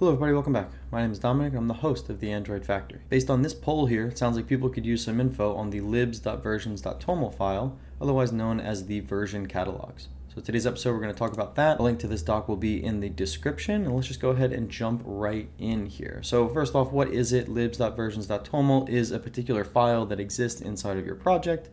Hello everybody, welcome back. My name is Domenic, I'm the host of the Android Factory. Based on this poll here, it sounds like people could use some info on the libs.versions.toml file, otherwise known as the version catalogs. So today's episode we're going to talk about that. A link to this doc will be in the description, and let's just go ahead and jump right in here. So first off, what is it? libs.versions.toml is a particular file that exists inside of your project.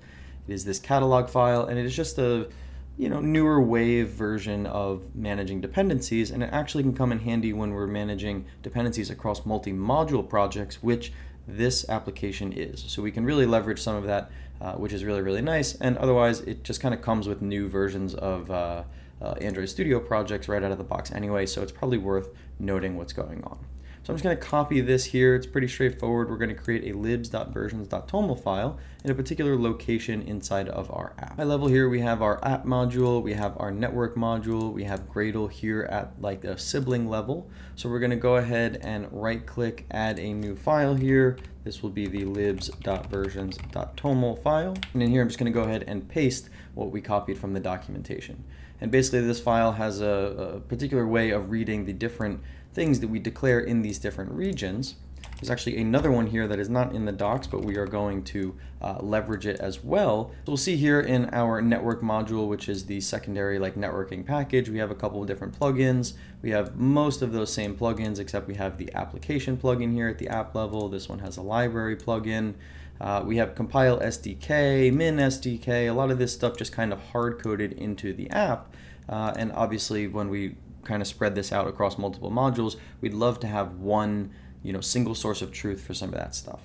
It is this catalog file, and it is just a you know, newer wave version of managing dependencies, and it actually can come in handy when we're managing dependencies across multi-module projects, which this application is. So we can really leverage some of that, uh, which is really, really nice. And otherwise, it just kind of comes with new versions of uh, uh, Android Studio projects right out of the box anyway, so it's probably worth noting what's going on. So I'm just going to copy this here. It's pretty straightforward. We're going to create a libs.versions.toml file in a particular location inside of our app. High level here, we have our app module, we have our network module, we have Gradle here at like a sibling level. So we're going to go ahead and right click, add a new file here. This will be the libs.versions.toml file. And in here, I'm just going to go ahead and paste what we copied from the documentation. And basically this file has a, a particular way of reading the different things that we declare in these different regions. There's actually another one here that is not in the docs, but we are going to uh, leverage it as well. So we'll see here in our network module, which is the secondary like networking package, we have a couple of different plugins. We have most of those same plugins, except we have the application plugin here at the app level. This one has a library plugin. Uh, we have compile SDK, min SDK, a lot of this stuff just kind of hard coded into the app. Uh, and obviously when we kind of spread this out across multiple modules, we'd love to have one you know, single source of truth for some of that stuff.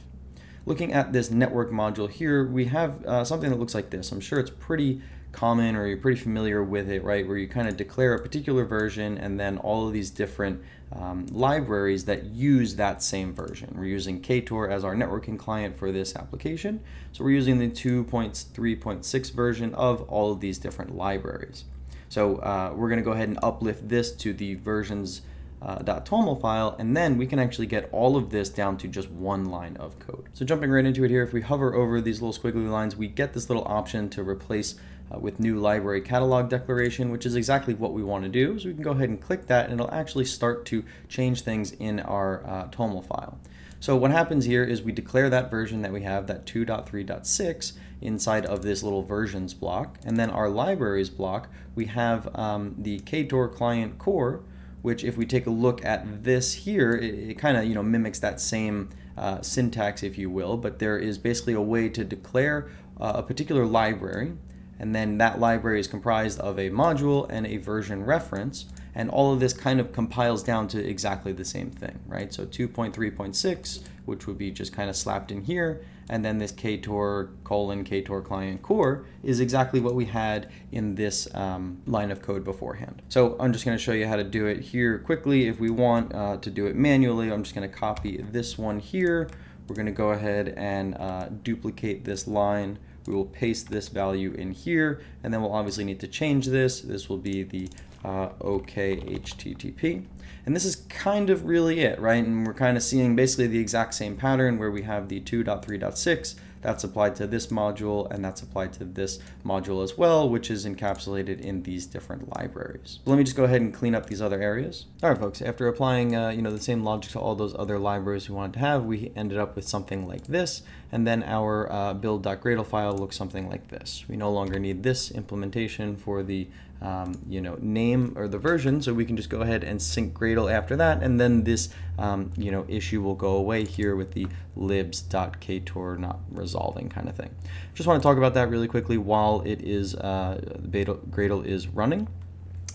Looking at this network module here, we have uh, something that looks like this. I'm sure it's pretty common or you're pretty familiar with it, right? Where you kind of declare a particular version and then all of these different um, libraries that use that same version. We're using Ktor as our networking client for this application. So we're using the 2.3.6 version of all of these different libraries. So uh, we're going to go ahead and uplift this to the versions uh, .toml file, and then we can actually get all of this down to just one line of code. So jumping right into it here, if we hover over these little squiggly lines, we get this little option to replace uh, with new library catalog declaration, which is exactly what we want to do. So we can go ahead and click that, and it'll actually start to change things in our uh, TOML file. So what happens here is we declare that version that we have, that 2.3.6, inside of this little versions block. And then our libraries block, we have um, the Ktor client core, which if we take a look at this here, it, it kind of you know mimics that same uh, syntax, if you will, but there is basically a way to declare uh, a particular library, and then that library is comprised of a module and a version reference, and all of this kind of compiles down to exactly the same thing, right? So 2.3.6, which would be just kind of slapped in here, and then this ktor colon ktor client core is exactly what we had in this um, line of code beforehand. So I'm just going to show you how to do it here quickly. If we want uh, to do it manually, I'm just going to copy this one here. We're going to go ahead and uh, duplicate this line we will paste this value in here, and then we'll obviously need to change this. This will be the uh, OkHttp. And this is kind of really it, right? And we're kind of seeing basically the exact same pattern where we have the 2.3.6 that's applied to this module and that's applied to this module as well, which is encapsulated in these different libraries. Let me just go ahead and clean up these other areas. All right, folks, after applying uh, you know, the same logic to all those other libraries we wanted to have, we ended up with something like this. And then our uh, build.gradle file looks something like this. We no longer need this implementation for the um, you know, name or the version, so we can just go ahead and sync Gradle after that, and then this, um, you know, issue will go away here with the libs.ktor not resolving kind of thing. Just want to talk about that really quickly while it is, uh, Gradle is running.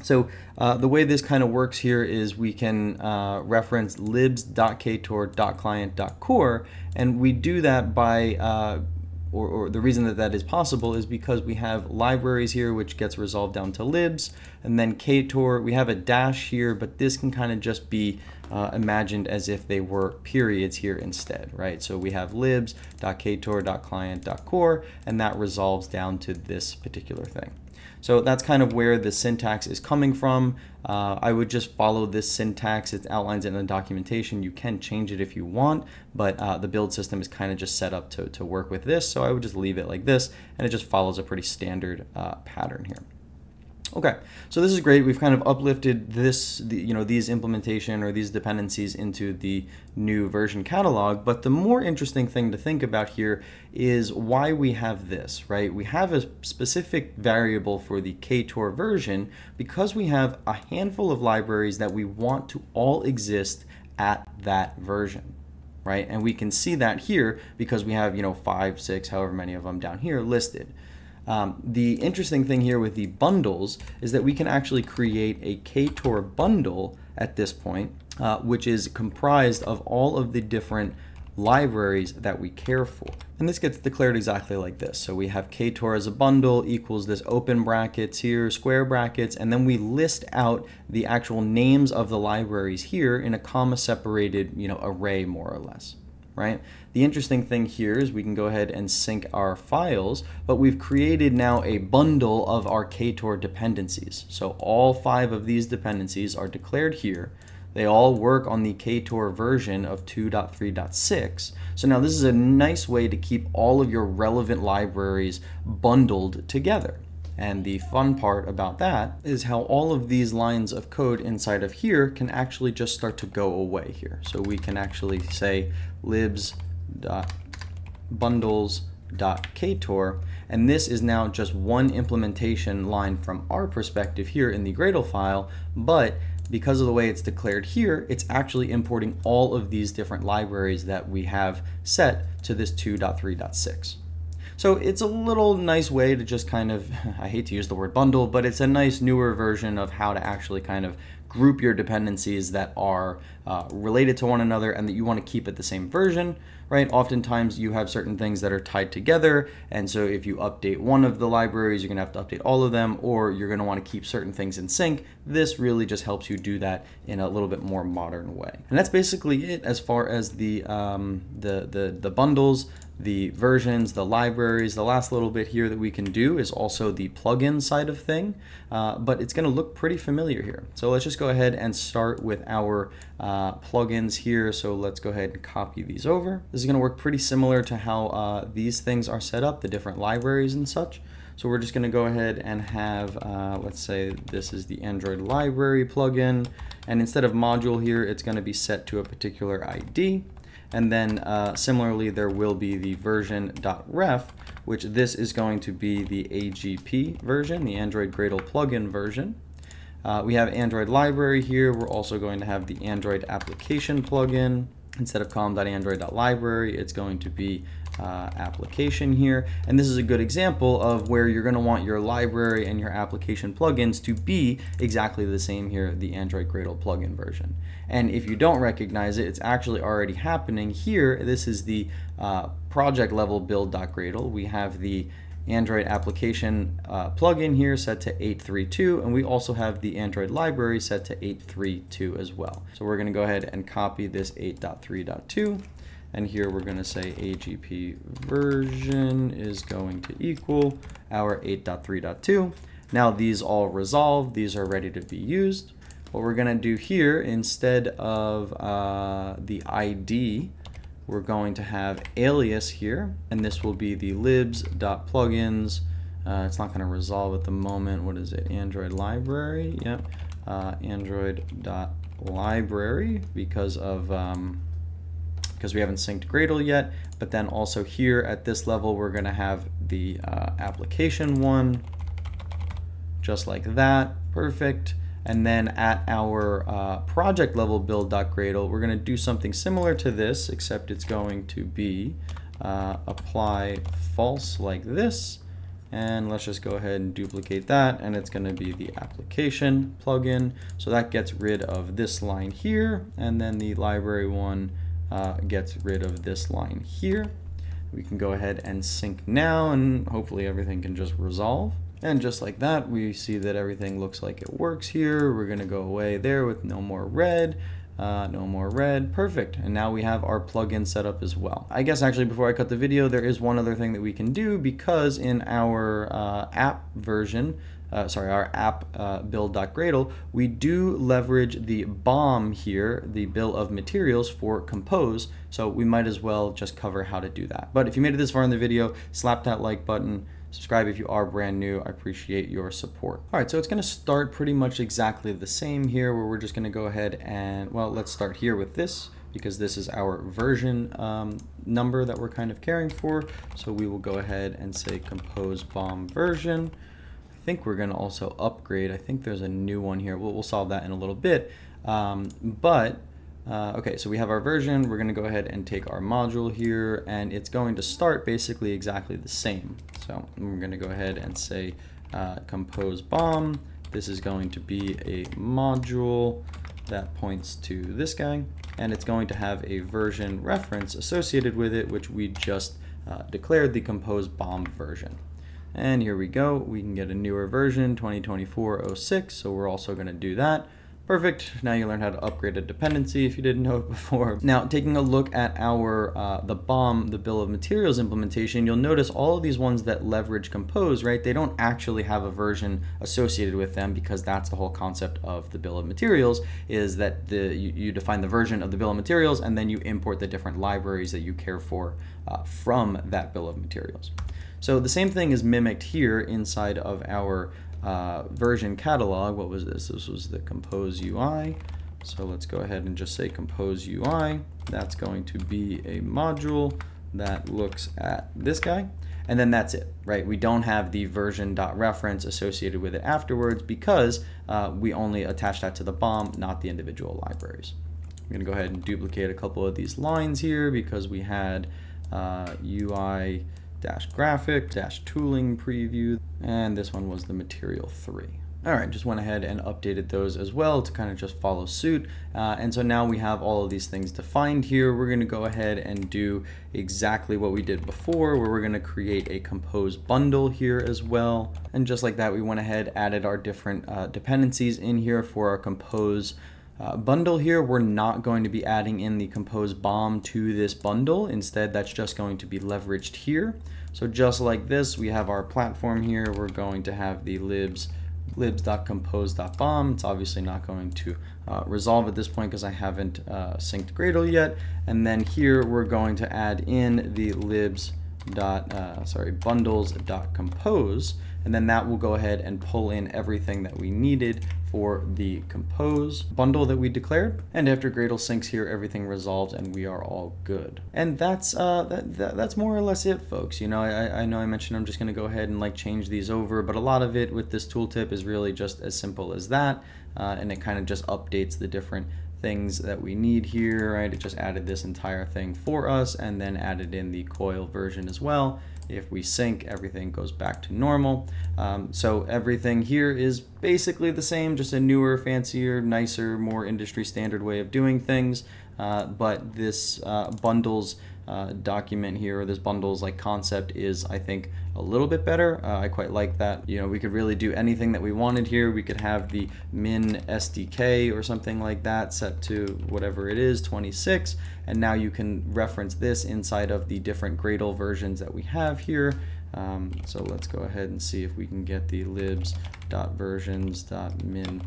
So uh, the way this kind of works here is we can uh, reference libs.ktor.client.core, and we do that by uh, or, or, the reason that that is possible is because we have libraries here which gets resolved down to libs and then ktor we have a dash here but this can kind of just be uh, imagined as if they were periods here instead right? So we have libs.ktor.client.core and that resolves down to this particular thing so that's kind of where the syntax is coming from. Uh, I would just follow this syntax. It outlines it in the documentation. You can change it if you want, but uh, the build system is kind of just set up to, to work with this. So I would just leave it like this, and it just follows a pretty standard uh, pattern here. Okay, so this is great. We've kind of uplifted this, the, you know, these implementation or these dependencies into the new version catalog. But the more interesting thing to think about here is why we have this, right? We have a specific variable for the KTOR version because we have a handful of libraries that we want to all exist at that version right? And we can see that here because we have, you know, five, six, however many of them down here listed. Um, the interesting thing here with the bundles is that we can actually create a KTOR bundle at this point, uh, which is comprised of all of the different libraries that we care for. And this gets declared exactly like this. So we have KTOR as a bundle equals this open brackets here, square brackets, and then we list out the actual names of the libraries here in a comma separated, you know, array more or less right? The interesting thing here is we can go ahead and sync our files, but we've created now a bundle of our KTOR dependencies. So all five of these dependencies are declared here. They all work on the KTOR version of 2.3.6. So now this is a nice way to keep all of your relevant libraries bundled together. And the fun part about that is how all of these lines of code inside of here can actually just start to go away here. So we can actually say libs.bundles.ktor, and this is now just one implementation line from our perspective here in the Gradle file, but because of the way it's declared here, it's actually importing all of these different libraries that we have set to this 2.3.6. So it's a little nice way to just kind of, I hate to use the word bundle, but it's a nice newer version of how to actually kind of group your dependencies that are uh, related to one another and that you want to keep at the same version, right? Oftentimes you have certain things that are tied together. And so if you update one of the libraries, you're going to have to update all of them, or you're going to want to keep certain things in sync. This really just helps you do that in a little bit more modern way. And that's basically it as far as the, um, the, the, the bundles the versions, the libraries. The last little bit here that we can do is also the plugin side of thing, uh, but it's going to look pretty familiar here. So let's just go ahead and start with our uh, plugins here. So let's go ahead and copy these over. This is going to work pretty similar to how uh, these things are set up, the different libraries and such. So we're just going to go ahead and have, uh, let's say this is the Android library plugin. And instead of module here, it's going to be set to a particular ID. And then uh, similarly, there will be the version.ref, which this is going to be the AGP version, the Android Gradle plugin version. Uh, we have Android library here. We're also going to have the Android application plugin. Instead of com.android.library, it's going to be uh, application here. And this is a good example of where you're going to want your library and your application plugins to be exactly the same here, the Android Gradle plugin version. And if you don't recognize it, it's actually already happening here. This is the uh, project level build.gradle. We have the Android application uh, plugin here set to 832 and we also have the Android library set to 832 as well. So we're going to go ahead and copy this 8.3.2 and here we're going to say AGP version is going to equal our 8.3.2. Now these all resolve, these are ready to be used. What we're going to do here, instead of uh, the ID, we're going to have alias here, and this will be the libs.plugins. Uh, it's not going to resolve at the moment. What is it? Android library. Yep. Uh, Android.library because of um, because we haven't synced Gradle yet. But then also here at this level, we're going to have the uh, application one, just like that. Perfect. And then at our uh, project level build.gradle, we're going to do something similar to this, except it's going to be uh, apply false like this. And let's just go ahead and duplicate that. And it's going to be the application plugin. So that gets rid of this line here. And then the library one uh, gets rid of this line here. We can go ahead and sync now and hopefully everything can just resolve. And just like that, we see that everything looks like it works here. We're gonna go away there with no more red. Uh, no more red, perfect. And now we have our plugin set up as well. I guess actually before I cut the video, there is one other thing that we can do because in our uh, app version, uh, sorry, our app uh, build.gradle, we do leverage the BOM here, the bill of materials for compose. So we might as well just cover how to do that. But if you made it this far in the video, slap that like button, Subscribe if you are brand new. I appreciate your support. All right, so it's going to start pretty much exactly the same here where we're just going to go ahead and, well, let's start here with this because this is our version um, number that we're kind of caring for. So we will go ahead and say compose BOM version. I think we're going to also upgrade. I think there's a new one here. We'll, we'll solve that in a little bit. Um, but uh, okay, so we have our version. We're going to go ahead and take our module here, and it's going to start basically exactly the same. So we're going to go ahead and say uh, compose BOM. This is going to be a module that points to this guy, and it's going to have a version reference associated with it, which we just uh, declared the compose BOM version. And here we go. We can get a newer version, 2024-06, so we're also going to do that. Perfect. Now you learn how to upgrade a dependency if you didn't know it before. Now, taking a look at our uh, the BOM, the bill of materials implementation, you'll notice all of these ones that leverage Compose, right? They don't actually have a version associated with them because that's the whole concept of the bill of materials is that the you, you define the version of the bill of materials and then you import the different libraries that you care for uh, from that bill of materials. So the same thing is mimicked here inside of our uh, version catalog. What was this? This was the compose UI. So let's go ahead and just say compose UI. That's going to be a module that looks at this guy. And then that's it, right? We don't have the version.reference associated with it afterwards because uh, we only attach that to the BOM, not the individual libraries. I'm gonna go ahead and duplicate a couple of these lines here because we had uh, UI dash graphic dash tooling preview and this one was the material 3 all right just went ahead and updated those as well to kind of just follow suit. Uh, and so now we have all of these things defined here. We're going to go ahead and do exactly what we did before where we're going to create a compose bundle here as well. And just like that we went ahead added our different uh, dependencies in here for our compose uh, bundle here, we're not going to be adding in the compose BOM to this bundle. Instead, that's just going to be leveraged here. So just like this, we have our platform here. We're going to have the libs libs.compose.bom. It's obviously not going to uh, resolve at this point because I haven't uh, synced Gradle yet. And then here we're going to add in the libs dot uh, sorry bundles dot compose and then that will go ahead and pull in everything that we needed for the compose bundle that we declared. And after Gradle syncs here, everything resolves and we are all good. And that's uh, that, that, that's more or less it, folks. You know, I, I know I mentioned I'm just going to go ahead and like change these over, but a lot of it with this tooltip is really just as simple as that. Uh, and it kind of just updates the different things that we need here, right? It just added this entire thing for us and then added in the coil version as well. If we sync, everything goes back to normal. Um, so everything here is basically the same, just a newer, fancier, nicer, more industry standard way of doing things. Uh, but this uh, bundles uh, document here, or this bundles like concept is, I think, a little bit better. Uh, I quite like that. You know, we could really do anything that we wanted here. We could have the min SDK or something like that set to whatever it is, 26. And now you can reference this inside of the different Gradle versions that we have here. Um, so let's go ahead and see if we can get the libs.versions.min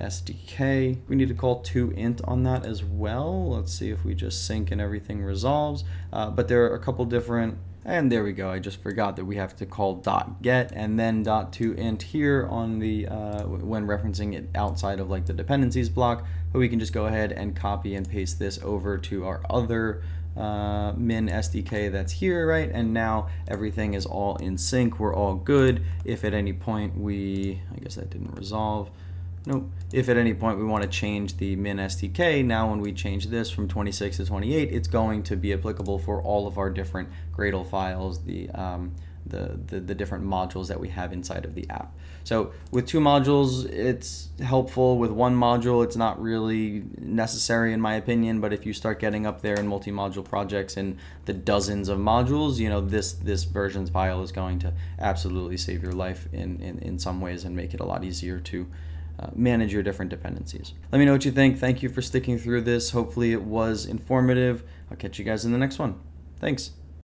SDK. We need to call to int on that as well. Let's see if we just sync and everything resolves. Uh, but there are a couple different, and there we go. I just forgot that we have to call dot get and then dot to int here on the, uh, when referencing it outside of like the dependencies block. But we can just go ahead and copy and paste this over to our other uh, min SDK that's here, right? And now everything is all in sync. We're all good. If at any point we, I guess that didn't resolve. Nope. If at any point we want to change the min SDK, now when we change this from 26 to 28, it's going to be applicable for all of our different Gradle files, the, um, the, the, the, different modules that we have inside of the app. So with two modules, it's helpful. With one module, it's not really necessary in my opinion, but if you start getting up there in multi-module projects and the dozens of modules, you know, this, this versions file is going to absolutely save your life in, in, in some ways and make it a lot easier to uh, manage your different dependencies. Let me know what you think. Thank you for sticking through this. Hopefully it was informative. I'll catch you guys in the next one. Thanks.